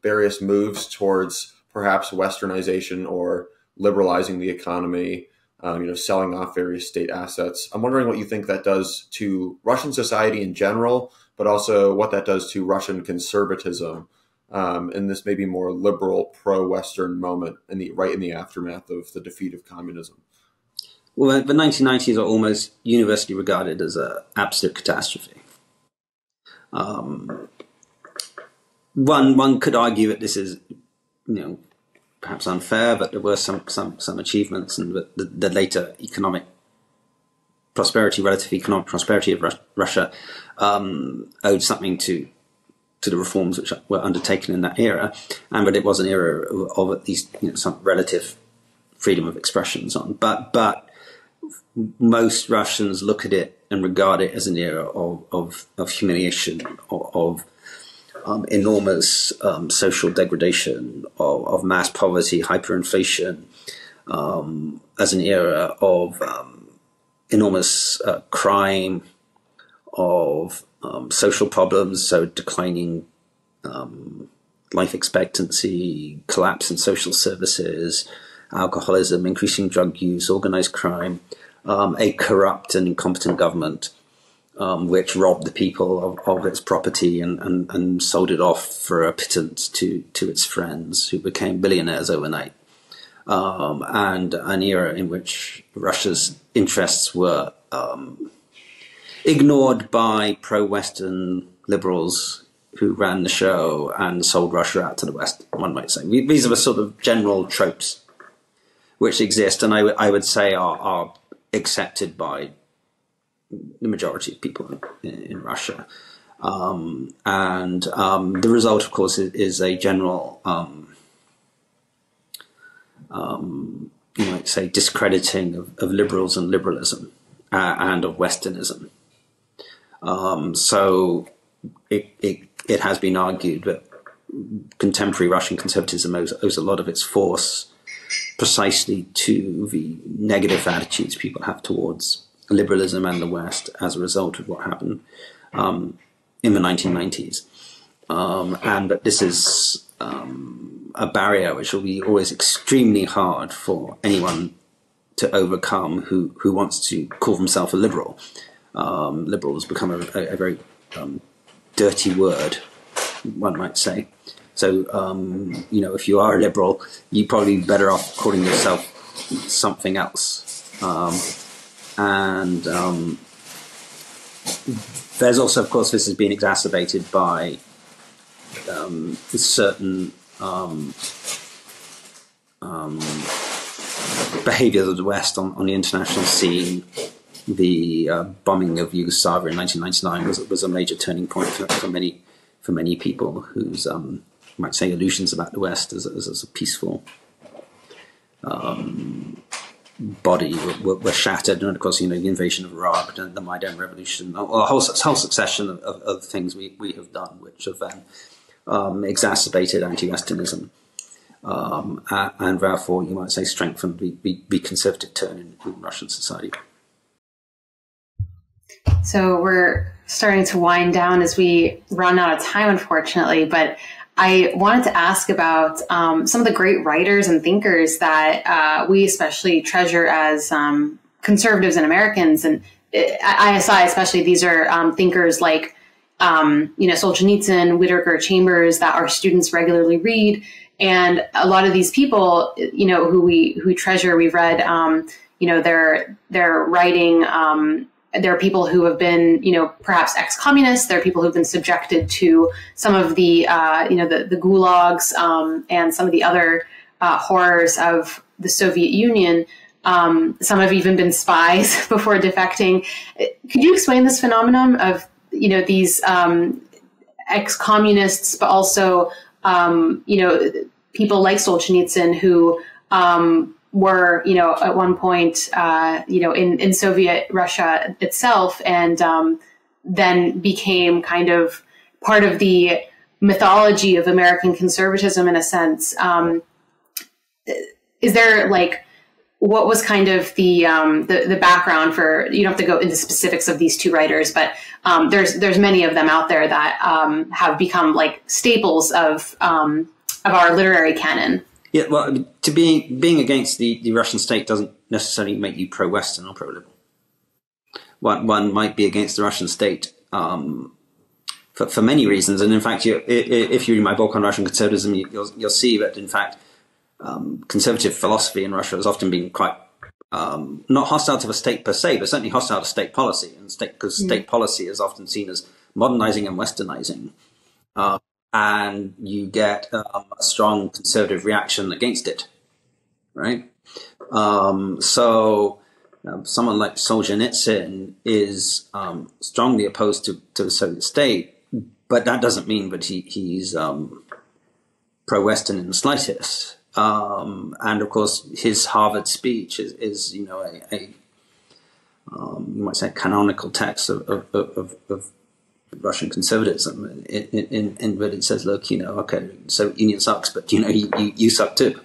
various moves towards perhaps westernization or liberalizing the economy, um, you know, selling off various state assets. I'm wondering what you think that does to Russian society in general, but also what that does to Russian conservatism um, in this maybe more liberal pro-Western moment in the right in the aftermath of the defeat of communism? Well, the 1990s are almost universally regarded as an absolute catastrophe. Um, one one could argue that this is, you know, perhaps unfair, but there were some some some achievements, and the, the later economic prosperity, relative economic prosperity of Russia, um, owed something to to the reforms which were undertaken in that era, and but it was an era of, of at least you know, some relative freedom of expression and so on. But but most Russians look at it and regard it as an era of of, of humiliation, of, of um, enormous um, social degradation, of, of, mass poverty, hyperinflation, um, as an era of um, enormous uh, crime, of um, social problems, so declining um, life expectancy, collapse in social services, alcoholism, increasing drug use, organized crime, um, a corrupt and incompetent government. Um, which robbed the people of, of its property and, and, and, sold it off for a pittance to, to its friends who became billionaires overnight. Um, and an era in which Russia's interests were um, ignored by pro-Western liberals who ran the show and sold Russia out to the West, one might say. These are the sort of general tropes which exist and I would say are, are accepted by the majority of people in, in Russia. Um, and um, the result, of course, is, is a general, um, um you might say, discrediting of, of liberals and liberalism uh, and of Westernism. Um, so it, it, it has been argued that contemporary Russian conservatism owes, owes a lot of its force precisely to the negative attitudes people have towards liberalism and the West as a result of what happened um, in the 1990s. Um, and that this is um, a barrier which will be always extremely hard for anyone to overcome who, who wants to call himself a liberal um, liberal has become a, a, a very um, dirty word, one might say. So, um, you know, if you are a liberal, you're probably better off calling yourself something else. Um, and um, there's also, of course, this has been exacerbated by um, certain behaviors of the West on, on the international scene the uh, bombing of Yugoslavia in 1999 was was a major turning point for, for many for many people whose um, might say illusions about the West as, as, as a peaceful um, body were, were, shattered, and of course, you know, the invasion of Iraq, and the Maidan Revolution, a whole, whole succession of, of, of, things we, we have done, which have then um, exacerbated anti-Westernism, um, and therefore, you might say, strengthened the, the, the conservative turn in, in Russian society. So we're starting to wind down as we run out of time, unfortunately. But I wanted to ask about um, some of the great writers and thinkers that uh, we especially treasure as um, conservatives and Americans, and uh, ISI especially. These are um, thinkers like um, you know Solzhenitsyn, Whittaker, Chambers that our students regularly read, and a lot of these people, you know, who we who treasure. We've read, um, you know, their their writing um, there are people who have been, you know, perhaps ex-communists. There are people who've been subjected to some of the, uh, you know, the, the gulags um, and some of the other uh, horrors of the Soviet Union. Um, some have even been spies (laughs) before defecting. Could you explain this phenomenon of, you know, these um, ex-communists, but also, um, you know, people like Solzhenitsyn who um, were, you know, at one point, uh, you know, in, in Soviet Russia itself, and um, then became kind of part of the mythology of American conservatism in a sense. Um, is there like what was kind of the, um, the, the background for? You don't have to go into specifics of these two writers, but um, there's there's many of them out there that um, have become like staples of um, of our literary canon. Yeah, well, I mean, to be being against the, the Russian state doesn't necessarily make you pro-Western or pro-liberal. One one might be against the Russian state um, for for many reasons, and in fact, you, if you read my book on Russian conservatism, you'll you'll see that in fact, um, conservative philosophy in Russia has often been quite um, not hostile to the state per se, but certainly hostile to state policy, and state because mm. state policy is often seen as modernizing and westernizing. Uh, and you get um, a strong conservative reaction against it, right? Um, so um, someone like Solzhenitsyn is um, strongly opposed to, to the Soviet state, but that doesn't mean that he, he's um, pro-Western in the slightest. Um, and of course, his Harvard speech is, is you know, a, a you might say, canonical text of, of, of, of Russian conservatism, in, in, that it says, look, you know, okay, so Union sucks, but you know, you, you, you suck too.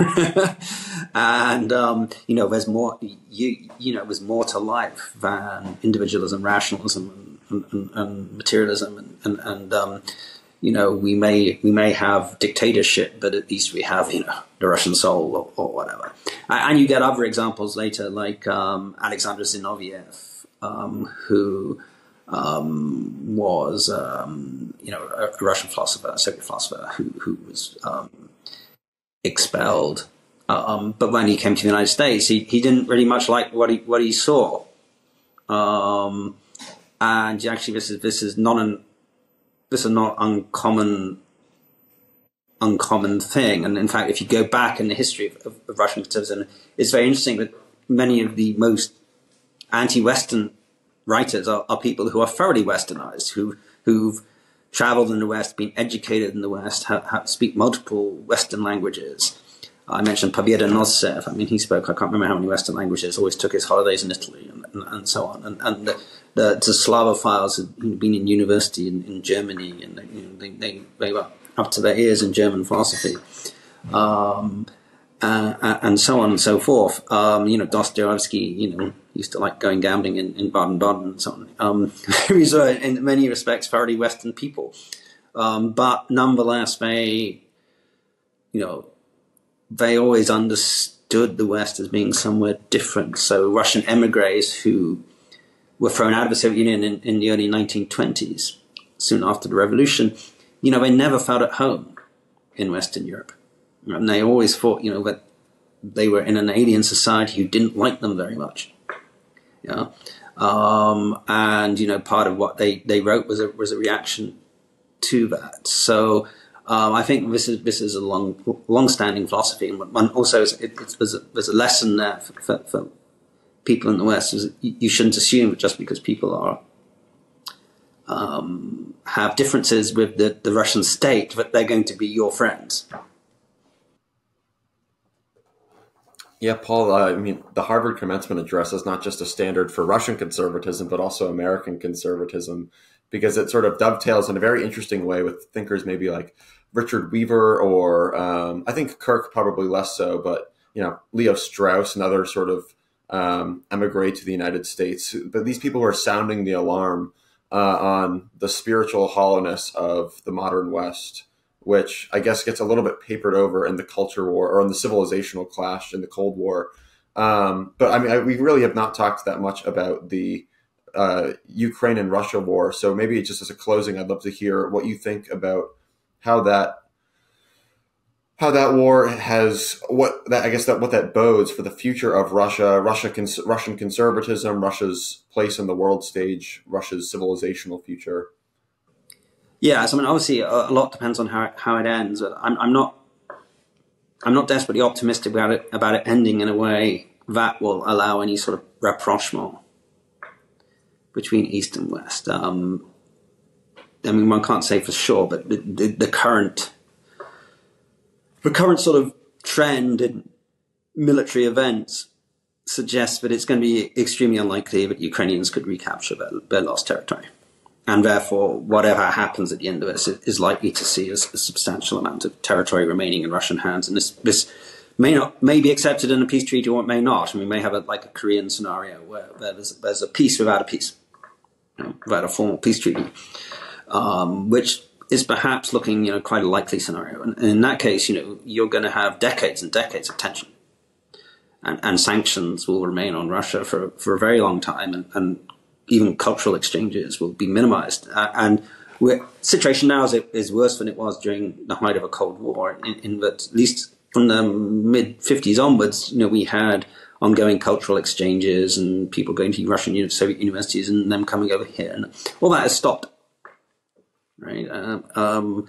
(laughs) and um, you know, there's more. You you know, there's more to life than individualism, rationalism, and, and, and materialism, and and, and um, you know, we may we may have dictatorship, but at least we have you know the Russian soul or, or whatever. And you get other examples later, like um, Alexander Zinoviev, um, who um, was um, you know a, Russian philosopher, a Soviet philosopher, who who was um, expelled. Um, but when he came to the United States, he, he didn't really much like what he what he saw. and actually, this is this is not an this is not uncommon uncommon thing. And in fact, if you go back in the history of, of, of Russian conservatism, it's very interesting that many of the most anti-Western writers are, are people who are thoroughly Westernized, who who've traveled in the West, been educated in the West, have, have, speak multiple Western languages. I mentioned Pobedonostsev. I mean, he spoke, I can't remember how many Western languages, always took his holidays in Italy and, and, and so on. And, and the, the, the Slavophiles had been in university in, in Germany and they, you know, they, they, they, were up to their ears in German philosophy. Um, uh, and so on and so forth. Um, you know, Dostoevsky, you know, used to like going gambling in, in Baden-Baden and so on. Um, (laughs) these are, in many respects, fairly Western people. Um, but nonetheless, they, you know, they always understood the West as being somewhere different. So Russian emigres who were thrown out of the Soviet Union in, in the early 1920s, soon after the revolution, you know, they never felt at home in Western Europe. And they always thought, you know, that they were in an alien society who didn't like them very much. Yeah. Um, and, you know, part of what they, they wrote was a, was a reaction to that. So, um, I think this is this is a long long-standing philosophy, and one also it, it, there's, a, there's a lesson there for, for, for people in the West. Is you shouldn't assume just because people are um, have differences with the, the Russian state that they're going to be your friends. Yeah, Paul, uh, I mean, the Harvard commencement address is not just a standard for Russian conservatism, but also American conservatism, because it sort of dovetails in a very interesting way with thinkers maybe like Richard Weaver or um, I think Kirk probably less so, but, you know, Leo Strauss, and other sort of um, emigre to the United States. But these people were sounding the alarm uh, on the spiritual hollowness of the modern West which I guess gets a little bit papered over in the culture war or in the civilizational clash in the Cold War. Um, but I mean, I, we really have not talked that much about the uh, Ukraine and Russia war. So maybe just as a closing, I'd love to hear what you think about how that how that war has what that I guess that what that bodes for the future of Russia, Russia cons- Russian conservatism, Russia's place in the world stage, Russia's civilizational future. Yeah, so I mean, obviously, a, lot depends on how it, how it ends. I'm, I'm not, I'm not desperately optimistic about it about it ending in a way that will allow any sort of rapprochement between East and West. Um, I mean, one can't say for sure, but the, the, the current, the current sort of trend in military events suggests that it's going to be extremely unlikely that Ukrainians could recapture their, their lost territory and therefore whatever happens at the end of this is likely to see a, a, substantial amount of territory remaining in Russian hands. And this this may not may be accepted in a peace treaty or it may not. And we may have a, like a Korean scenario where, where there's, there's a peace without a peace, you know, without a formal peace treaty, um, which is perhaps looking you know quite a likely scenario. And, and in that case, you know you're going to have decades and decades of tension. And, and, sanctions will remain on Russia for, for a very long time, and, and even cultural exchanges will be minimized. Uh, and the situation now is, is worse than it was during the height of a Cold War, in, in that at least from the mid 50s onwards, you know, we had ongoing cultural exchanges and people going to Russian Soviet universities and them coming over here. And all that has stopped. right? Um, um,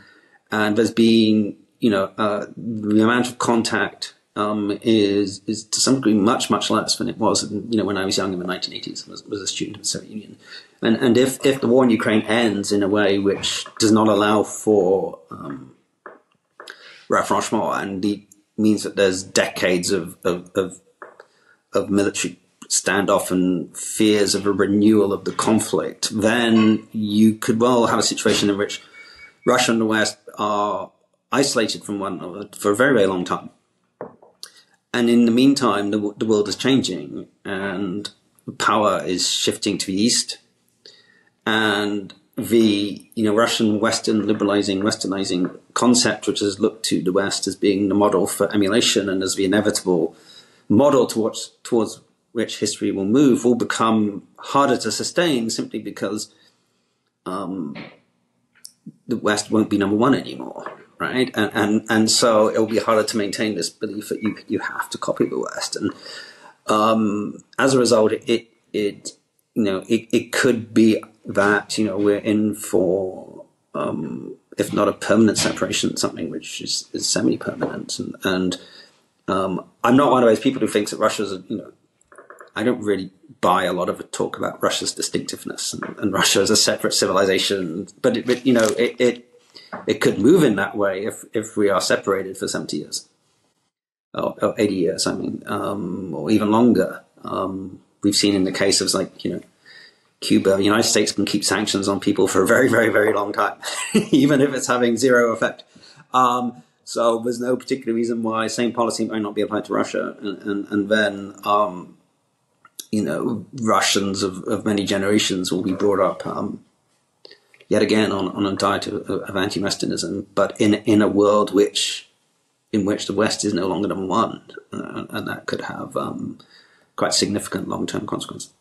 and there's been, you know, uh, the amount of contact um, is is to some degree much much less than it was, you know, when I was young in the 1980s was, was a student of the Soviet Union. And and if if the war in Ukraine ends in a way which does not allow for um, rapprochement and it means that there's decades of of, of, of military standoff and fears of a renewal of the conflict, then you could well have a situation in which Russia and the West are isolated from one another for a very, very long time. And in the meantime, the, the world is changing and power is shifting to the east. And the you know Russian Western liberalizing, westernizing concept, which has looked to the West as being the model for emulation and as the inevitable model towards towards which history will move will become harder to sustain simply because um, the West won't be number one anymore, right? And, and and so it'll be harder to maintain this belief that you you have to copy the West, and um, as a result, it it you know it, it could be that you know we're in for um, if not a permanent separation, something which is, is semi-permanent, and, and um, I'm not one of those people who thinks that Russia's you know I don't really buy a lot of talk about Russia's distinctiveness and, and Russia as a separate civilization. But, it, but you know, it, it, it could move in that way if if we are separated for seventy years, or, or eighty years. I mean, um, or even longer. Um, we've seen in the case of like you know. Cuba, the United States can keep sanctions on people for a very, very, very long time, (laughs) even if it's having zero effect. Um, so there's no particular reason why same policy might not be applied to Russia. And, and, and then um, you know, Russians of, of many generations will be brought up um, yet again on, on a diet of, of anti-Westernism, but in in a world which in which the West is no longer number one, uh, and that could have um, quite significant long-term consequences.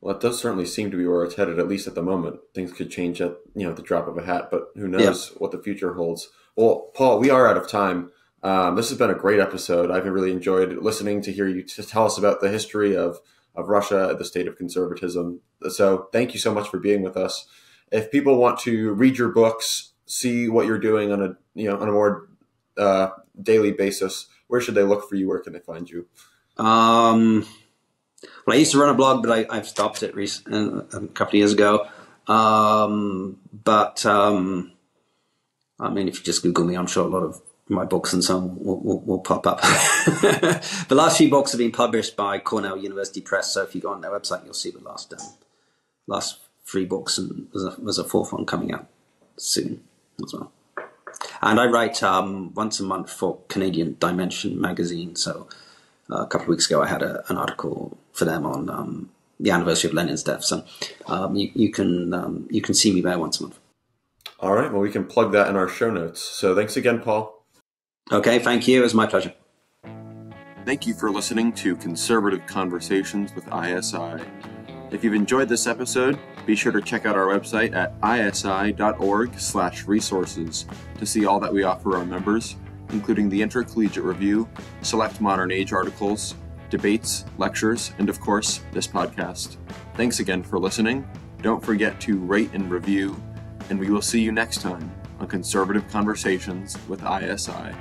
Well, it does certainly seem to be where it's headed, at least at the moment. Things could change at you know the drop of a hat, but who knows yeah. what the future holds. Well, Paul, we are out of time. Um, this has been a great episode. I've really enjoyed listening to hear you to tell us about the history of of Russia, the state of conservatism. So thank you so much for being with us. If people want to read your books, see what you're doing on a you know on a more uh, daily basis, where should they look for you? Where can they find you? Um, well, I used to run a blog, but I, have stopped it recent, uh, a couple of years ago. Um, but um, I mean, if you just Google me, I'm sure a lot of my books and so on will, will, will pop up. (laughs) the last few books have been published by Cornell University Press, so if you go on their website, you'll see the last um, last three books, and there's a, there's a fourth one coming out soon as well. And I write um, once a month for Canadian Dimension magazine. So uh, a couple of weeks ago, I had a, an article for them on um, the anniversary of Lenin's death. So um, you, you, can um, you can see me there once a month. All right. Well, we can plug that in our show notes. So thanks again, Paul. Okay, thank you. It was my pleasure. Thank you for listening to Conservative Conversations with ISI. If you've enjoyed this episode, be sure to check out our website at isi.org/resources to see all that we offer our members, including the Intercollegiate Review, select modern age articles, debates, lectures, and of course, this podcast. Thanks again for listening. Don't forget to rate and review, and we will see you next time on Conservative Conversations with ISI.